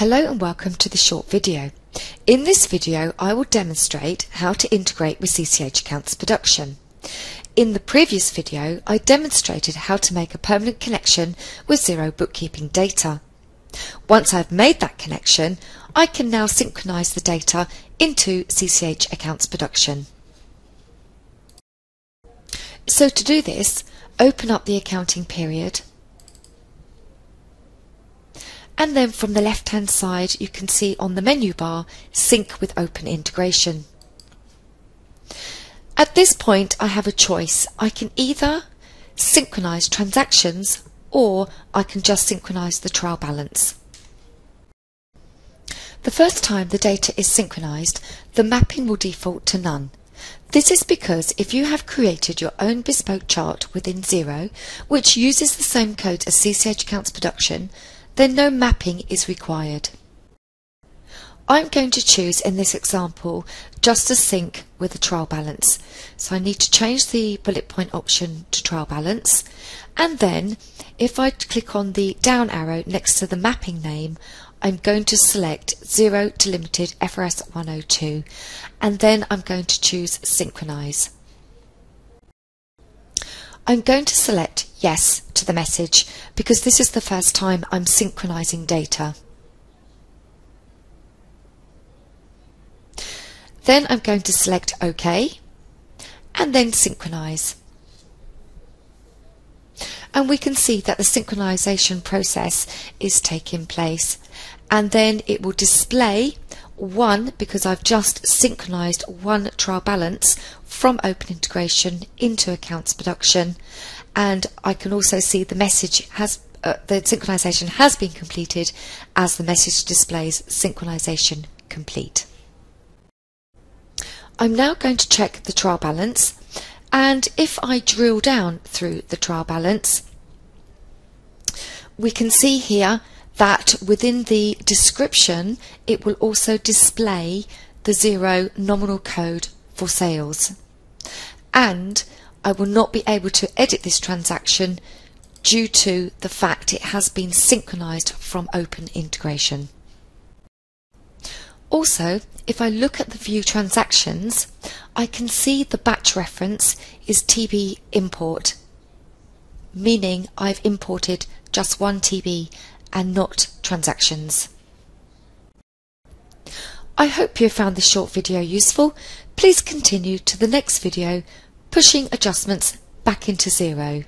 Hello and welcome to the short video. In this video I will demonstrate how to integrate with CCH Accounts Production. In the previous video I demonstrated how to make a permanent connection with Xero bookkeeping data. Once I've made that connection I can now synchronize the data into CCH Accounts Production. So to do this, open up the accounting period and then from the left hand side you can see on the menu bar sync with open integration. At this point I have a choice. I can either synchronize transactions or I can just synchronize the trial balance. The first time the data is synchronized, the mapping will default to none. This is because if you have created your own bespoke chart within Xero, which uses the same code as CCH Accounts Production, then no mapping is required. I'm going to choose in this example just to sync with the trial balance. So I need to change the bullet point option to trial balance and then if I click on the down arrow next to the mapping name I'm going to select Xero to Limited FRS 102 and then I'm going to choose Synchronize. I'm going to select Yes to the message because this is the first time I'm synchronizing data. Then I'm going to select OK and then Synchronize. And we can see that the synchronization process is taking place. And then it will display one because I've just synchronized one trial balance from Open Integration into Accounts Production and I can also see the message has uh, the synchronization has been completed as the message displays synchronization complete. I'm now going to check the trial balance and if I drill down through the trial balance we can see here that within the description it will also display the Xero nominal code for sales and I will not be able to edit this transaction due to the fact it has been synchronized from open integration. Also, if I look at the view transactions, I can see the batch reference is TB import, meaning I've imported just one TB and not transactions. I hope you found this short video useful. Please continue to the next video pushing adjustments back into Xero.